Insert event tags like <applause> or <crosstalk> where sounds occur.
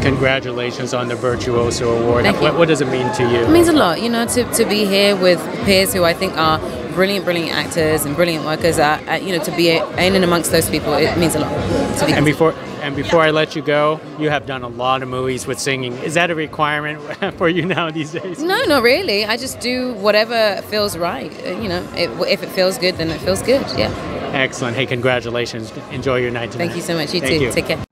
congratulations on the Virtuoso Award. What, what does it mean to you? It means a lot, you know, to, to be here with peers who I think are brilliant, brilliant actors and brilliant workers. At, at, you know, to be in and amongst those people, it means a lot. Be And before and before I let you go, you have done a lot of movies with singing. Is that a requirement <laughs> for you now these days? no, not really. I just do whatever feels right. Uh, you know, it, if it feels good, then it feels good. Yeah. Excellent. Hey, congratulations. Enjoy your night tonight. Thank you so much. You Thank too. you. Take care.